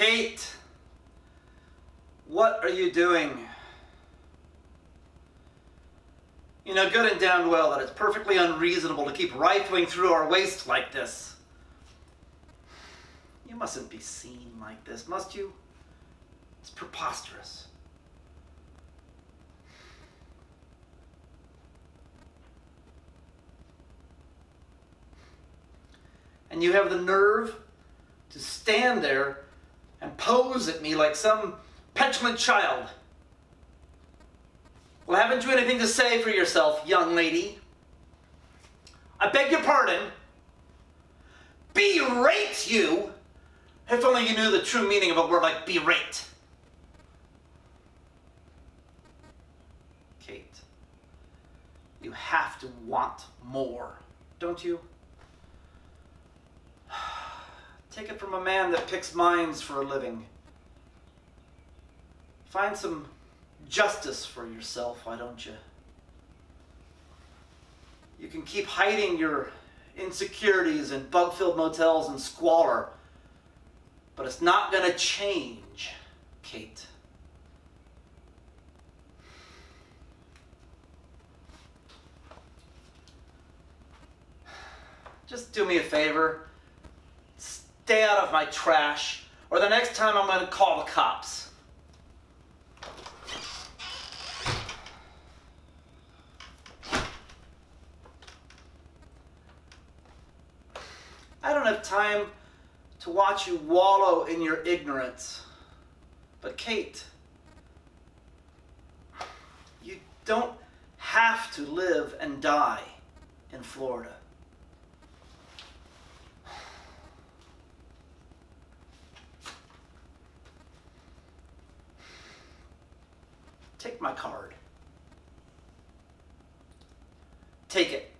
Kate, what are you doing? You know good and damn well that it's perfectly unreasonable to keep rifling through our waste like this. You mustn't be seen like this, must you? It's preposterous. And you have the nerve to stand there and pose at me like some petulant child. Well, haven't you anything to say for yourself, young lady? I beg your pardon. Berate you? If only you knew the true meaning of a word like berate. Kate, you have to want more, don't you? Take it from a man that picks minds for a living. Find some justice for yourself, why don't you? You can keep hiding your insecurities in bug-filled motels and squalor, but it's not going to change, Kate. Just do me a favor stay out of my trash, or the next time I'm going to call the cops. I don't have time to watch you wallow in your ignorance. But Kate, you don't have to live and die in Florida. Take my card. Take it.